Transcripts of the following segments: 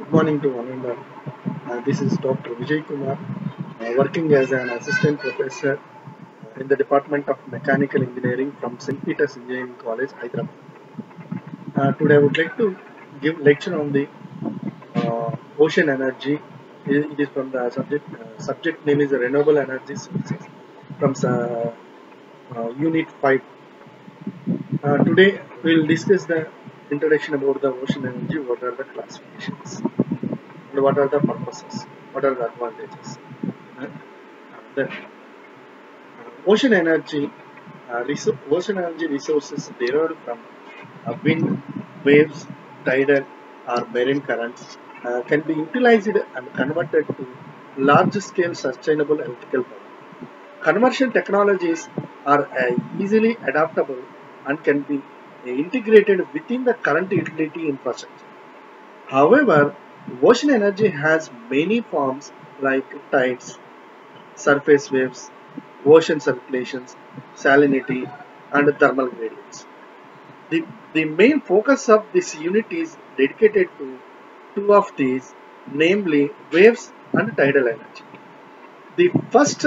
Good morning to one and all. Uh, this is Dr. Vijay Kumar, uh, working as an assistant professor in the Department of Mechanical Engineering from St. Peter's Engineering College, Hyderabad. Uh, today I would like to give lecture on the uh, ocean energy. It is from the subject uh, subject name is renewable energy sources from uh, unit 5. Uh, today we will discuss the introduction about the ocean energy, what are the classifications and what are the purposes, what are the advantages. Uh, then uh, ocean energy, uh, ocean energy resources derived from uh, wind, waves, tidal or marine currents uh, can be utilized and converted to large scale sustainable electrical power. Conversion technologies are uh, easily adaptable and can be integrated within the current utility infrastructure. However, ocean energy has many forms like tides, surface waves, ocean circulations, salinity, and thermal gradients. The, the main focus of this unit is dedicated to two of these, namely waves and tidal energy. The first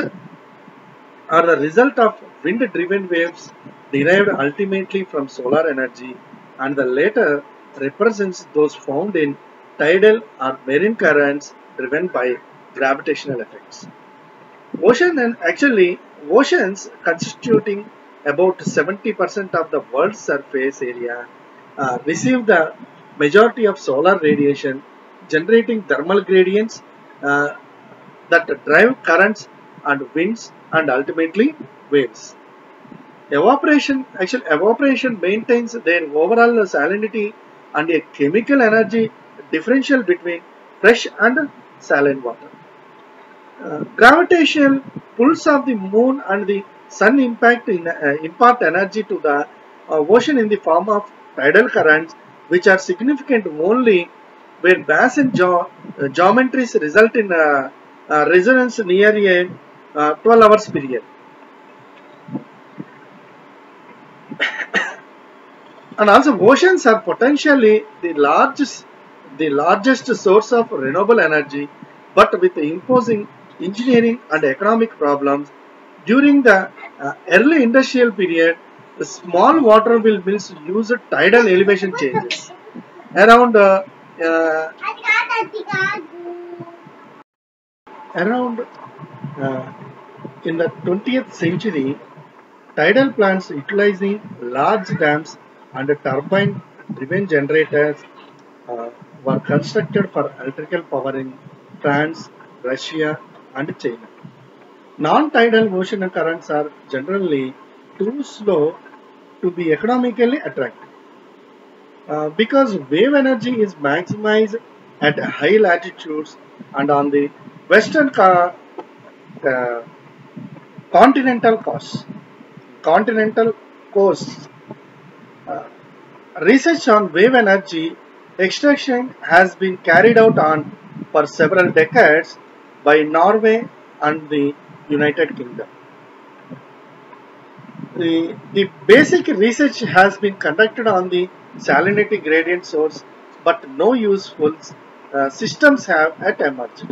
are the result of wind driven waves derived ultimately from solar energy and the latter represents those found in tidal or marine currents driven by gravitational effects. Ocean and actually oceans constituting about 70% of the world's surface area uh, receive the majority of solar radiation generating thermal gradients uh, that drive currents and winds and ultimately waves. Evaporation, actually evaporation maintains their overall salinity and a chemical energy differential between fresh and saline water. Uh, gravitational pulls of the moon and the sun impact in, uh, impart energy to the uh, ocean in the form of tidal currents which are significant only where mass and ge- uh, geometries result in uh, uh, resonance near a uh, 12 hours period. And also oceans are potentially the largest the largest source of renewable energy but with imposing engineering and economic problems during the uh, early industrial period the small water wheel mills used tidal elevation changes. Around uh, uh, around uh, in the 20th century tidal plants utilizing large dams and turbine driven generators uh, were constructed for electrical power in France, Russia, and China. Non tidal ocean currents are generally too slow to be economically attractive. Uh, because wave energy is maximized at high latitudes and on the western uh, continental coast continental coasts research on wave energy extraction has been carried out on for several decades by Norway and the United Kingdom. The, the basic research has been conducted on the salinity gradient source, but no useful uh, systems have yet emerged.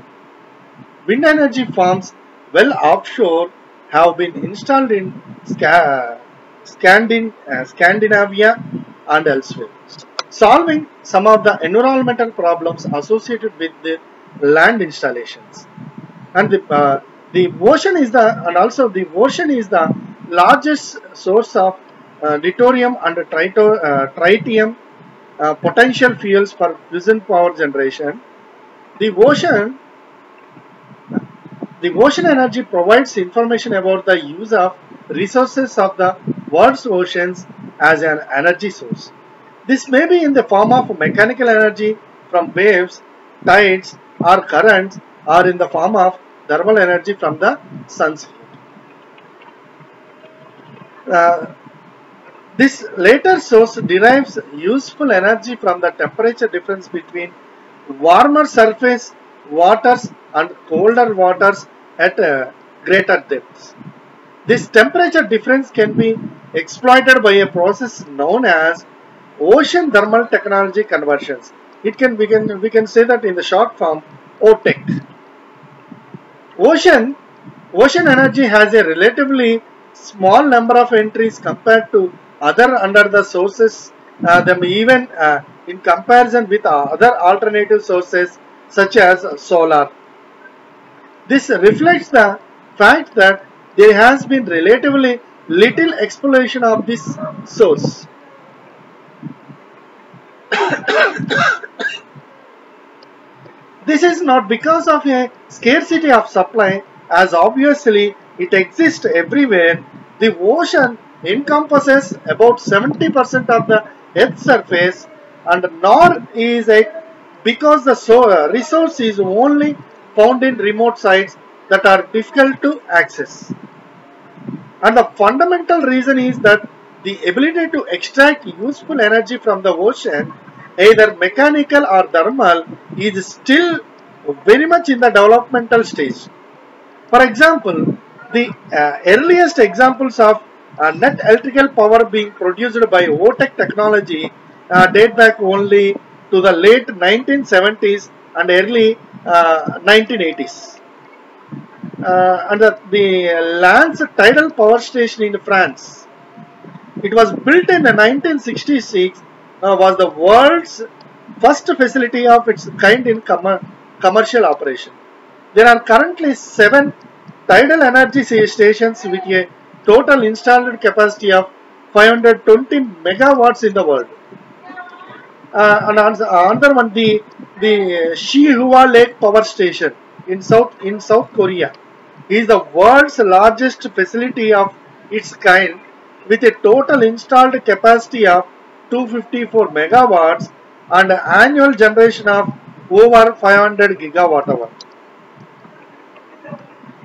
Wind energy farms well offshore have been installed in Sca- Scandin- uh, Scandinavia and elsewhere, solving some of the environmental problems associated with the land installations. And the, uh, the ocean is the and also the ocean is the largest source of uh, deuterium and trito, uh, tritium uh, potential fuels for fusion power generation. The ocean the ocean energy provides information about the use of resources of the world's oceans as an energy source. This may be in the form of mechanical energy from waves, tides, or currents, or in the form of thermal energy from the sun's heat. Uh, this later source derives useful energy from the temperature difference between warmer surface waters and colder waters at uh, greater depths. This temperature difference can be exploited by a process known as ocean thermal technology conversions it can we can we can say that in the short form OTEC. Ocean ocean energy has a relatively small number of entries compared to other under the sources uh, them even uh, in comparison with other alternative sources such as solar. This reflects the fact that there has been relatively little exploration of this source. this is not because of a scarcity of supply as obviously it exists everywhere. The ocean encompasses about 70% of the Earth's surface and nor is it because the resource is only found in remote sites that are difficult to access. And the fundamental reason is that the ability to extract useful energy from the ocean, either mechanical or thermal, is still very much in the developmental stage. For example, the uh, earliest examples of uh, net electrical power being produced by OTEC technology uh, date back only to the late 1970s and early 1980s. Uh, and the, Rance tidal power station in France. It was built in 1966, uh, was the world's first facility of its kind in com commercial operation. There are currently seven tidal energy stations with a total installed capacity of 520 megawatts in the world. Uh, and another one, the the Sihwa Lake Power Station in South in South Korea is the world's largest facility of its kind with a total installed capacity of 254 megawatts and annual generation of over 500 gigawatt hour.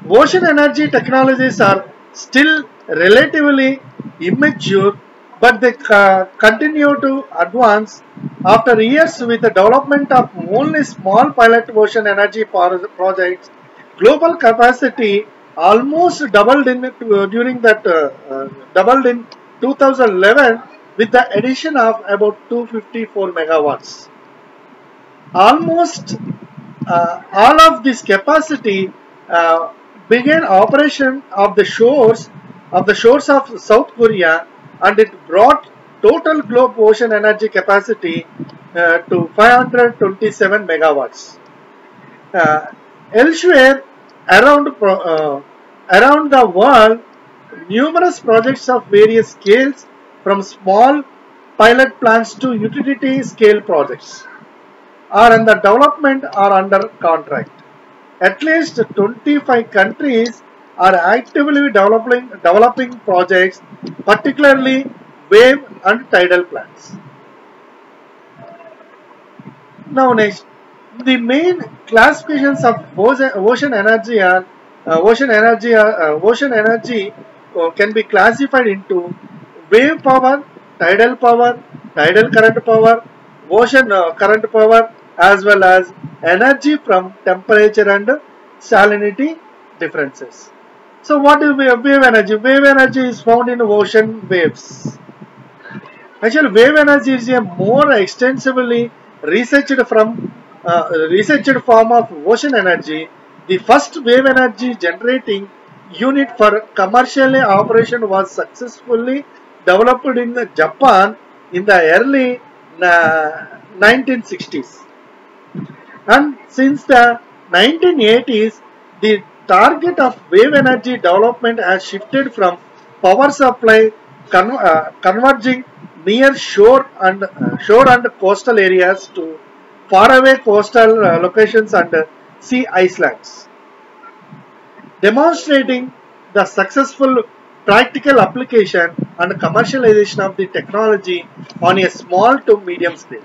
Ocean energy technologies are still relatively immature but they continue to advance after years with the development of only small pilot ocean energy projects global capacity almost doubled in uh, during that uh, uh, doubled in 2011 with the addition of about 254 megawatts almost uh, all of this capacity uh, began operation of the shores of the shores of South Korea and it brought total globe ocean energy capacity uh, to 527 megawatts. Elsewhere around uh, around the world, numerous projects of various scales from small pilot plants to utility scale projects are under development or under contract. At least 25 countries are actively developing, developing projects, particularly wave and tidal plants. Now next, the main classifications of ocean energy are uh, ocean energy uh, ocean energy uh, can be classified into wave power, tidal power, tidal current power, ocean uh, current power as well as energy from temperature and salinity differences. So what is wave energy? Wave energy is found in ocean waves. Actually, wave energy is a more extensively researched from uh, researched form of ocean energy. The first wave energy generating unit for commercial operation was successfully developed in Japan in the early uh, 1960s. And since the 1980s, the target of wave energy development has shifted from power supply con uh, converging near shore and uh, shore and coastal areas to faraway coastal uh, locations and sea islands, demonstrating the successful practical application and commercialization of the technology on a small to medium scale.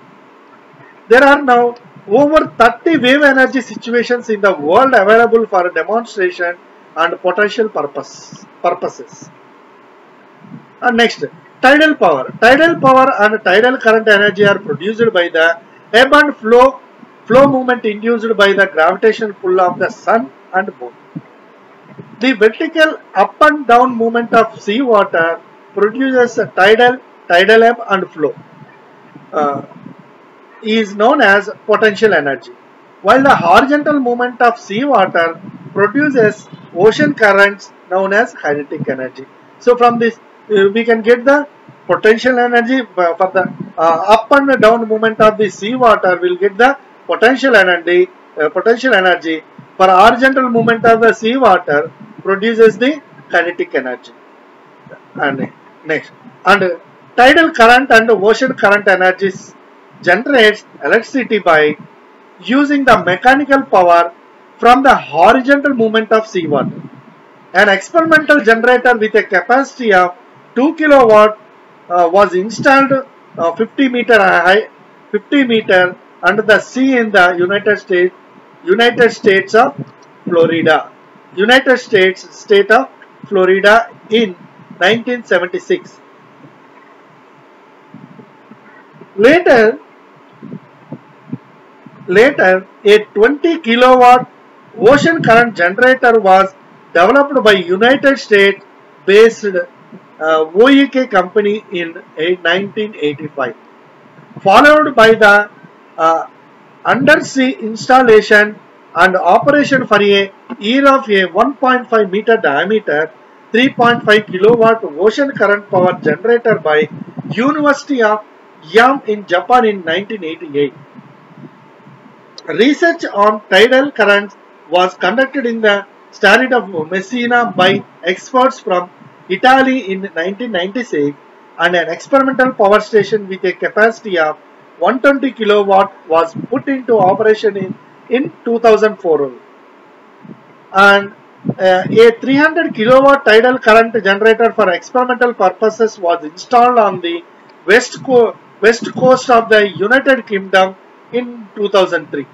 There are now over 30 wave energy situations in the world available for demonstration and potential purpose, purposes. And next, tidal power. Tidal power and tidal current energy are produced by the ebb and flow, flow movement induced by the gravitational pull of the sun and moon. The vertical up and down movement of seawater produces a tidal, tidal ebb and flow. Uh, is known as potential energy, while the horizontal movement of seawater produces ocean currents known as kinetic energy. So from this uh, we can get the potential energy for the uh, up and down movement of the seawater will get the potential energy uh, potential energy for horizontal movement of the seawater produces the kinetic energy and next and tidal current and ocean current energies generates electricity by using the mechanical power from the horizontal movement of seawater. An experimental generator with a capacity of 2 kilowatt uh, was installed uh, 50 meter high 50 meter under the sea in the United States United States of Florida. United States state of Florida in 1976 later later a 20 kilowatt ocean current generator was developed by United States based uh, OEK company in 1985 followed by the uh, undersea installation and operation for a year of a 1.5 meter diameter 3.5 kilowatt ocean current power generator by University of Yam in Japan in 1988. Research on tidal currents was conducted in the Strait of Messina by experts from Italy in 1996 and an experimental power station with a capacity of 120 kilowatt was put into operation in, in 2004 and uh, a 300 kilowatt tidal current generator for experimental purposes was installed on the west, co west coast of the United Kingdom in 2003.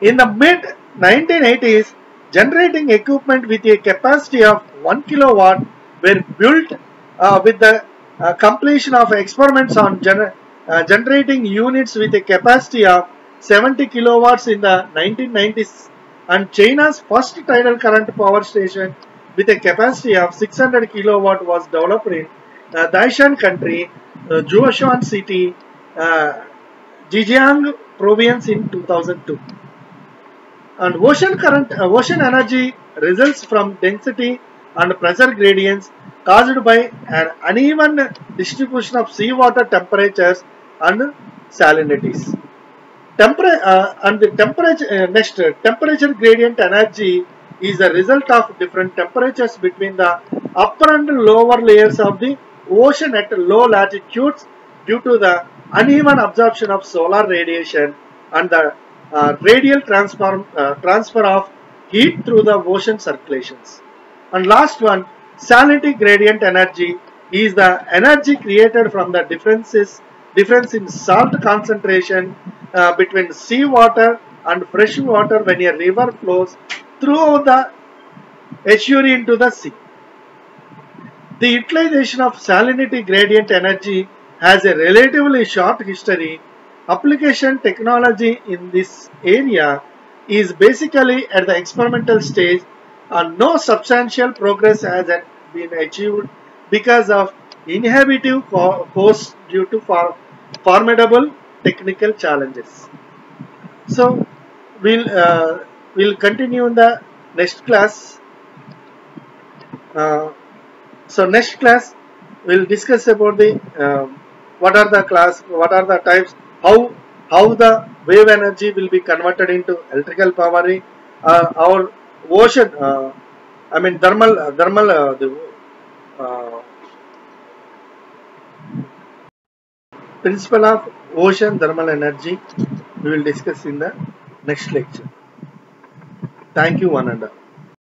In the mid 1980s, generating equipment with a capacity of 1 kilowatt were built uh, with the uh, completion of experiments on gener uh, generating units with a capacity of 70 kilowatts in the 1990s and China's first tidal current power station with a capacity of 600 kilowatt was developed in uh, Daishan country, uh, Zhoushan city, uh, Zhejiang province in 2002. And ocean current, uh, ocean energy results from density and pressure gradients caused by an uneven distribution of seawater temperatures and salinities. Temper uh, and the temperature uh, next temperature gradient energy is a result of different temperatures between the upper and lower layers of the ocean at low latitudes due to the uneven absorption of solar radiation and the uh, radial transform, uh, transfer of heat through the ocean circulations. And last one, salinity gradient energy is the energy created from the differences difference in salt concentration uh, between seawater and fresh water when a river flows through the estuary into the sea. The utilization of salinity gradient energy has a relatively short history. Application technology in this area is basically at the experimental stage and no substantial progress has been achieved because of inhibitive costs due to for formidable technical challenges. So we'll uh, we'll continue in the next class. Uh, so next class we'll discuss about the um, what are the class, what are the types, how how the wave energy will be converted into electrical power, uh, ocean, uh, I mean thermal, uh, thermal, uh, the uh, principle of ocean thermal energy we will discuss in the next lecture. Thank you one and all.